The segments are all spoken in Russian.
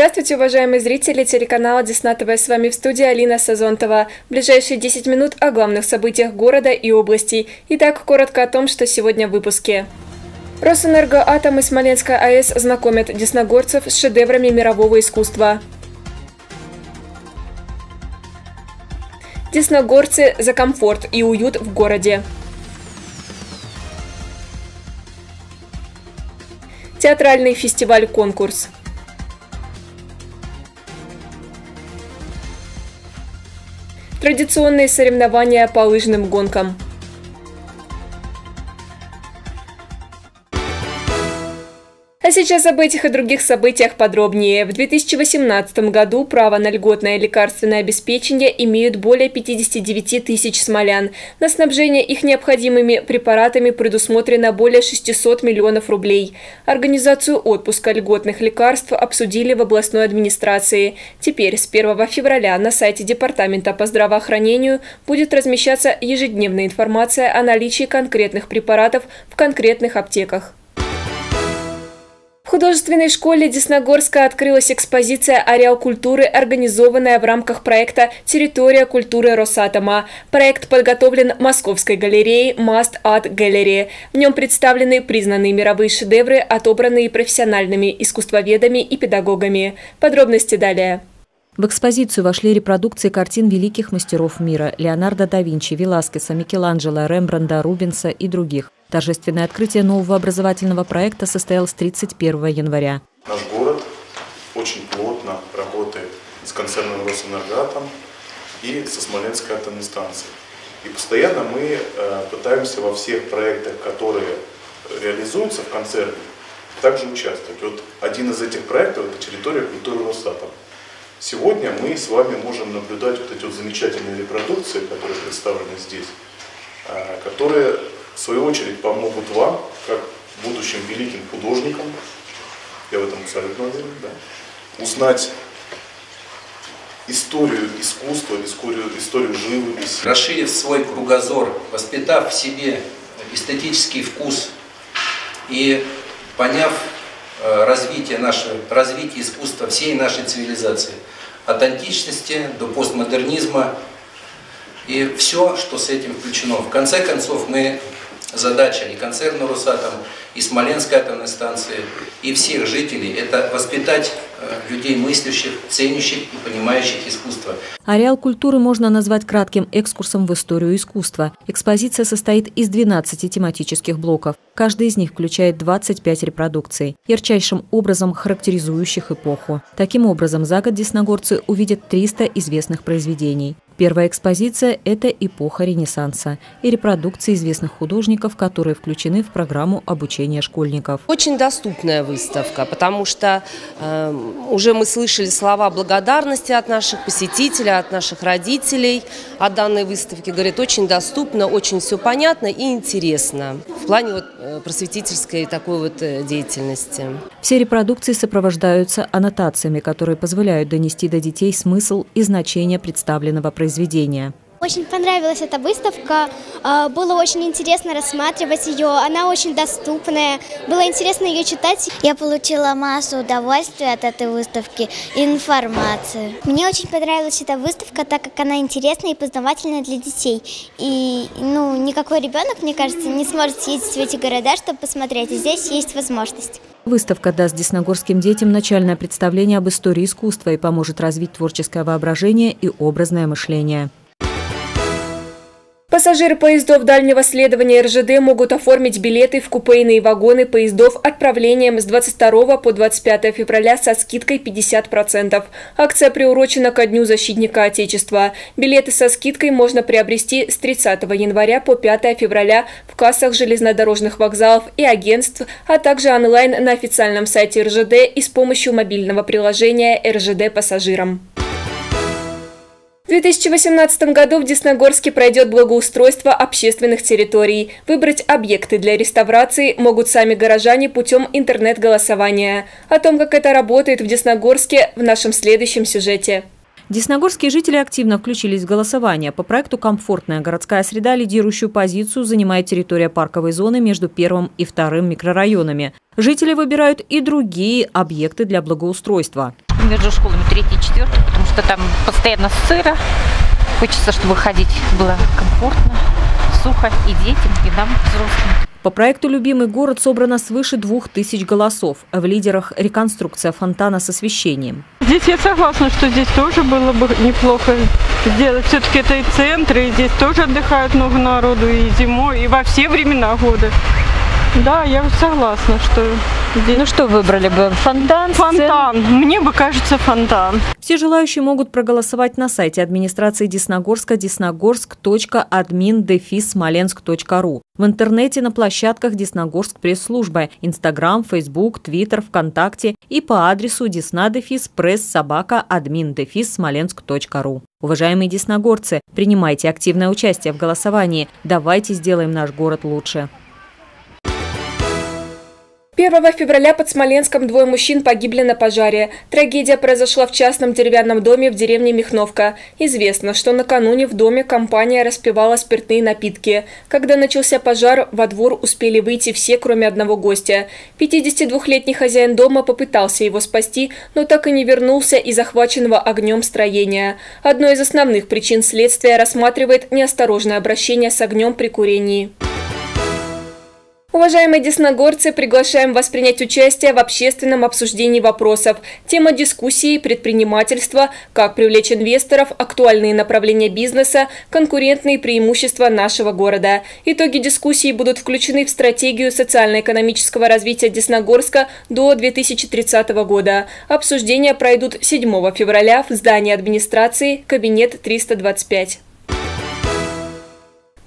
Здравствуйте, уважаемые зрители телеканала Десна ТВ. С вами в студии Алина Сазонтова. В ближайшие 10 минут о главных событиях города и областей. Итак, коротко о том, что сегодня в выпуске. Росэнергоатом и Смоленская АЭС знакомят десногорцев с шедеврами мирового искусства. Десногорцы за комфорт и уют в городе. Театральный фестиваль-конкурс. Традиционные соревнования по лыжным гонкам – сейчас об этих и других событиях подробнее. В 2018 году право на льготное лекарственное обеспечение имеют более 59 тысяч смолян. На снабжение их необходимыми препаратами предусмотрено более 600 миллионов рублей. Организацию отпуска льготных лекарств обсудили в областной администрации. Теперь с 1 февраля на сайте Департамента по здравоохранению будет размещаться ежедневная информация о наличии конкретных препаратов в конкретных аптеках. В художественной школе Десногорска открылась экспозиция «Ареал культуры», организованная в рамках проекта «Территория культуры Росатома». Проект подготовлен Московской галереей «Маст Art Gallery». В нем представлены признанные мировые шедевры, отобранные профессиональными искусствоведами и педагогами. Подробности далее. В экспозицию вошли репродукции картин великих мастеров мира – Леонардо да Винчи, Веласкеса, Микеланджело, Рембранда, Рубенса и других. Торжественное открытие нового образовательного проекта состоялось 31 января. Наш город очень плотно работает с концерном «Росэнергоатом» и со Смоленской атомной станцией. И постоянно мы э, пытаемся во всех проектах, которые реализуются в концерне, также участвовать. Вот один из этих проектов – это территория культуры Росатом. Сегодня мы с вами можем наблюдать вот эти вот замечательные репродукции, которые представлены здесь, э, которые в свою очередь помогут вам, как будущим великим художникам, я в этом абсолютно уверен, да, узнать историю искусства, историю, историю живописи. Расширив свой кругозор, воспитав в себе эстетический вкус и поняв э, развитие, наше, развитие искусства всей нашей цивилизации, от античности до постмодернизма и все, что с этим включено. В конце концов, мы задача и концерна «Росатом», и Смоленской атомной станции, и всех жителей – это воспитать людей мыслящих, ценящих и понимающих искусство. Ареал культуры можно назвать кратким экскурсом в историю искусства. Экспозиция состоит из 12 тематических блоков. Каждый из них включает 25 репродукций, ярчайшим образом характеризующих эпоху. Таким образом, за год десногорцы увидят 300 известных произведений. Первая экспозиция – это эпоха Ренессанса и репродукции известных художников, которые включены в программу обучения школьников. Очень доступная выставка, потому что э, уже мы слышали слова благодарности от наших посетителей, от наших родителей о данной выставке. Говорит, очень доступно, очень все понятно и интересно в плане вот просветительской такой вот э, деятельности. Все репродукции сопровождаются аннотациями, которые позволяют донести до детей смысл и значение представленного произведения. Очень понравилась эта выставка, а, было очень интересно рассматривать ее, она очень доступная, было интересно ее читать. Я получила массу удовольствия от этой выставки и информации. Мне очень понравилась эта выставка, так как она интересная и познавательная для детей. И ну, никакой ребенок, мне кажется, не сможет съездить в эти города, чтобы посмотреть, и здесь есть возможность. Выставка даст десногорским детям начальное представление об истории искусства и поможет развить творческое воображение и образное мышление. Пассажиры поездов дальнего следования РЖД могут оформить билеты в купейные вагоны поездов отправлением с 22 по 25 февраля со скидкой 50%. Акция приурочена ко Дню защитника Отечества. Билеты со скидкой можно приобрести с 30 января по 5 февраля в кассах железнодорожных вокзалов и агентств, а также онлайн на официальном сайте РЖД и с помощью мобильного приложения РЖД пассажирам. В 2018 году в Десногорске пройдет благоустройство общественных территорий. Выбрать объекты для реставрации могут сами горожане путем интернет-голосования. О том, как это работает в Десногорске, в нашем следующем сюжете. Десногорские жители активно включились в голосование. По проекту «Комфортная городская среда» лидирующую позицию занимает территория парковой зоны между первым и вторым микрорайонами. Жители выбирают и другие объекты для благоустройства. Между школами третий и четвертый, потому что там постоянно сыро. Хочется, чтобы ходить было комфортно, сухо и детям, и нам, взрослым. По проекту «Любимый город» собрано свыше двух тысяч голосов. В лидерах реконструкция фонтана с освещением. Здесь я согласна, что здесь тоже было бы неплохо сделать. Все-таки это и центр, и здесь тоже отдыхает много народу и зимой, и во все времена года. Да, я согласна, что здесь... Ну что выбрали бы? Фонтан? Фонтан. Сцен... Мне бы кажется фонтан. Все желающие могут проголосовать на сайте администрации Десногорска десногорск.админ-смоленск.ру в интернете на площадках Десногорск пресс-службы, Инстаграм, Фейсбук, Твиттер, ВКонтакте и по адресу деснадефис пресс собака админ смоленск.ру. Уважаемые десногорцы, принимайте активное участие в голосовании. Давайте сделаем наш город лучше. 1 февраля под Смоленском двое мужчин погибли на пожаре. Трагедия произошла в частном деревянном доме в деревне Михновка. Известно, что накануне в доме компания распивала спиртные напитки. Когда начался пожар, во двор успели выйти все, кроме одного гостя. 52-летний хозяин дома попытался его спасти, но так и не вернулся из захваченного огнем строения. Одной из основных причин следствия рассматривает неосторожное обращение с огнем при курении. Уважаемые десногорцы, приглашаем вас принять участие в общественном обсуждении вопросов. Тема дискуссии – предпринимательство, как привлечь инвесторов, актуальные направления бизнеса, конкурентные преимущества нашего города. Итоги дискуссии будут включены в стратегию социально-экономического развития Десногорска до 2030 года. Обсуждения пройдут 7 февраля в здании администрации, кабинет 325.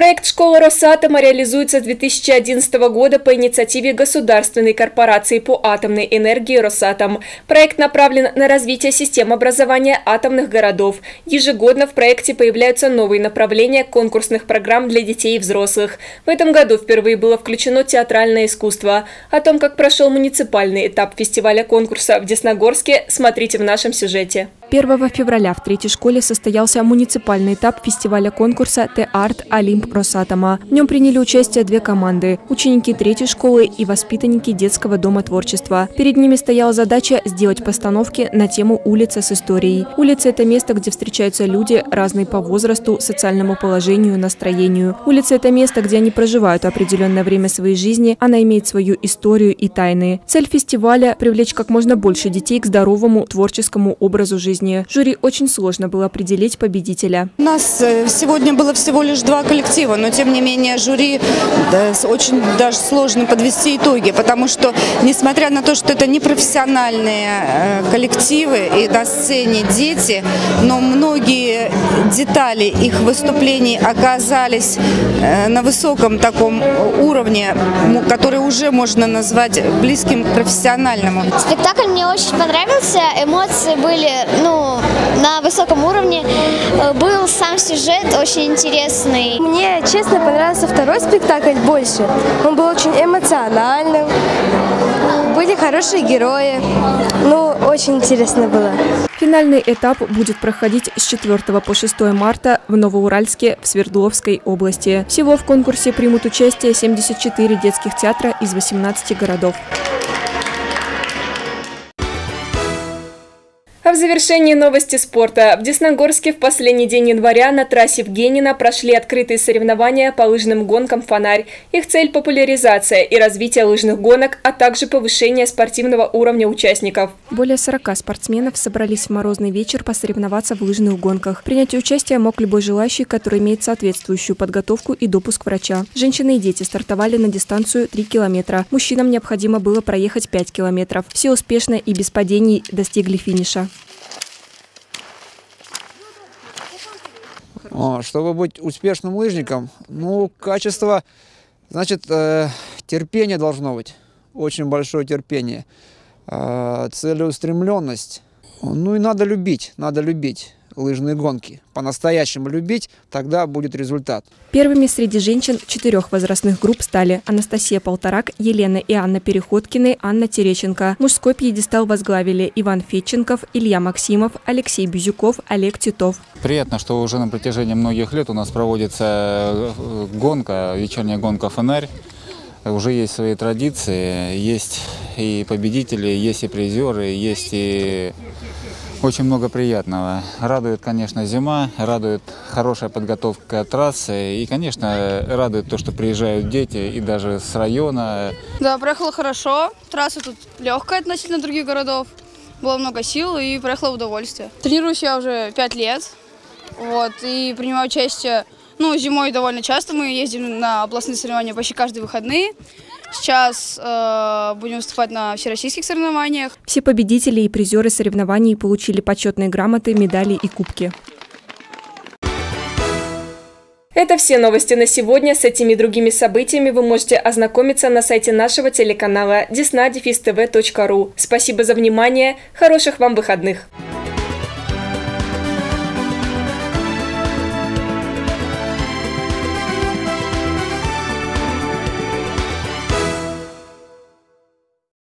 Проект «Школа Росатома» реализуется с 2011 года по инициативе государственной корпорации по атомной энергии «Росатом». Проект направлен на развитие систем образования атомных городов. Ежегодно в проекте появляются новые направления конкурсных программ для детей и взрослых. В этом году впервые было включено театральное искусство. О том, как прошел муниципальный этап фестиваля конкурса в Десногорске, смотрите в нашем сюжете. 1 февраля в третьей школе состоялся муниципальный этап фестиваля конкурса «Те-Арт Олимп Росатома». В нем приняли участие две команды – ученики третьей школы и воспитанники детского дома творчества. Перед ними стояла задача сделать постановки на тему «Улица с историей». Улица – это место, где встречаются люди, разные по возрасту, социальному положению, настроению. Улица – это место, где они проживают определенное время своей жизни, она имеет свою историю и тайны. Цель фестиваля – привлечь как можно больше детей к здоровому творческому образу жизни жизни. Жюри очень сложно было определить победителя. У нас э, сегодня было всего лишь два коллектива, но тем не менее жюри да, очень даже сложно подвести итоги, потому что, несмотря на то, что это непрофессиональные э, коллективы и на сцене дети, но многие детали их выступлений оказались э, на высоком таком уровне, который уже можно назвать близким к профессиональному. Спектакль мне очень понравился, эмоции были ну, ну, на высоком уровне. Э, был сам сюжет очень интересный. Мне, честно, понравился второй спектакль больше. Он был очень эмоциональным. Были хорошие герои. Ну, очень интересно было. Финальный этап будет проходить с 4 по 6 марта в Новоуральске в Свердловской области. Всего в конкурсе примут участие 74 детских театра из 18 городов. А в завершении новости спорта. В Десногорске в последний день января на трассе в Генина прошли открытые соревнования по лыжным гонкам «Фонарь». Их цель – популяризация и развитие лыжных гонок, а также повышение спортивного уровня участников. Более 40 спортсменов собрались в морозный вечер посоревноваться в лыжных гонках. Принять участие мог любой желающий, который имеет соответствующую подготовку и допуск врача. Женщины и дети стартовали на дистанцию 3 километра. Мужчинам необходимо было проехать 5 километров. Все успешно и без падений достигли финиша. Чтобы быть успешным лыжником, ну, качество, значит, э, терпение должно быть, очень большое терпение, э, целеустремленность. Ну и надо любить, надо любить лыжные гонки. По-настоящему любить, тогда будет результат. Первыми среди женщин четырех возрастных групп стали Анастасия Полторак, Елена и Анна Переходкины, Анна Тереченко. Мужской пьедестал возглавили Иван Фетченков, Илья Максимов, Алексей Бизюков, Олег Титов. Приятно, что уже на протяжении многих лет у нас проводится э, гонка, вечерняя гонка «Фонарь». Уже есть свои традиции, есть и победители, есть и призеры, есть и Очень много приятного. Радует, конечно, зима, радует хорошая подготовка трассы и, конечно, радует то, что приезжают дети и даже с района. Да, проехала хорошо. Трасса тут легкая относительно других городов. Было много сил и проехала в удовольствие. Тренируюсь я уже пять лет. Вот, и принимаю участие, ну, зимой довольно часто. Мы ездим на областные соревнования почти каждые выходные. Сейчас э, будем выступать на всероссийских соревнованиях. Все победители и призеры соревнований получили почетные грамоты, медали и кубки. Это все новости на сегодня. С этими и другими событиями вы можете ознакомиться на сайте нашего телеканала desna.tv.ru. Спасибо за внимание. Хороших вам выходных.